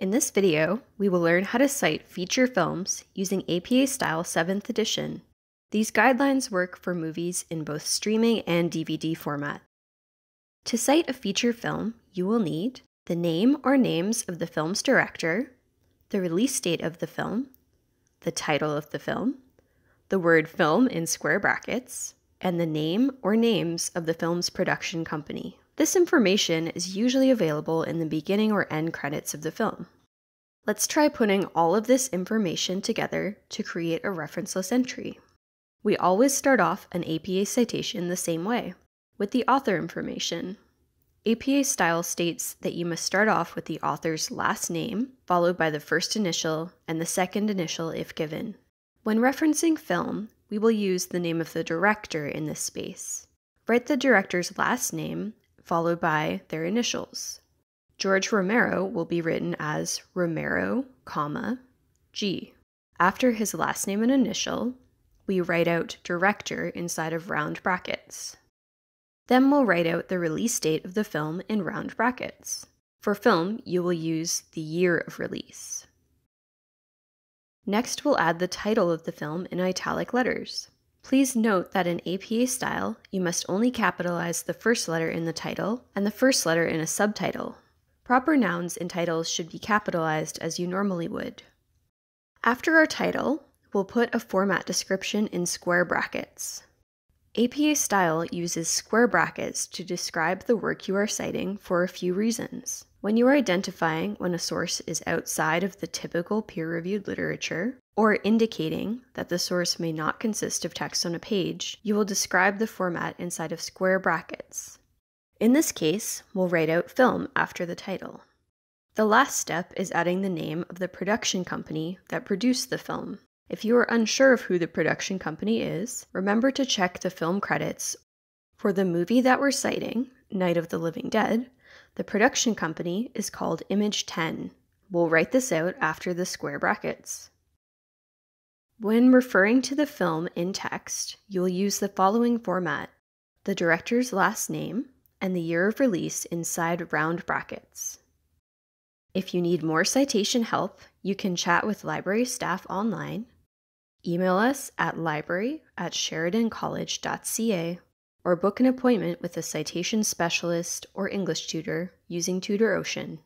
In this video, we will learn how to cite feature films using APA Style 7th edition. These guidelines work for movies in both streaming and DVD format. To cite a feature film, you will need the name or names of the film's director, the release date of the film, the title of the film, the word film in square brackets, and the name or names of the film's production company. This information is usually available in the beginning or end credits of the film. Let's try putting all of this information together to create a reference list entry. We always start off an APA citation the same way, with the author information. APA style states that you must start off with the author's last name, followed by the first initial and the second initial if given. When referencing film, we will use the name of the director in this space. Write the director's last name followed by their initials. George Romero will be written as Romero, comma, G. After his last name and initial, we write out director inside of round brackets. Then we'll write out the release date of the film in round brackets. For film, you will use the year of release. Next, we'll add the title of the film in italic letters. Please note that in APA style, you must only capitalize the first letter in the title and the first letter in a subtitle. Proper nouns in titles should be capitalized as you normally would. After our title, we'll put a format description in square brackets. APA style uses square brackets to describe the work you are citing for a few reasons. When you are identifying when a source is outside of the typical peer reviewed literature, or indicating that the source may not consist of text on a page, you will describe the format inside of square brackets. In this case, we'll write out film after the title. The last step is adding the name of the production company that produced the film. If you are unsure of who the production company is, remember to check the film credits. For the movie that we're citing, Night of the Living Dead, the production company is called Image 10. We'll write this out after the square brackets. When referring to the film in text, you'll use the following format the director's last name and the year of release inside round brackets. If you need more citation help, you can chat with library staff online Email us at library at sheridancollege.ca or book an appointment with a citation specialist or English tutor using TutorOcean.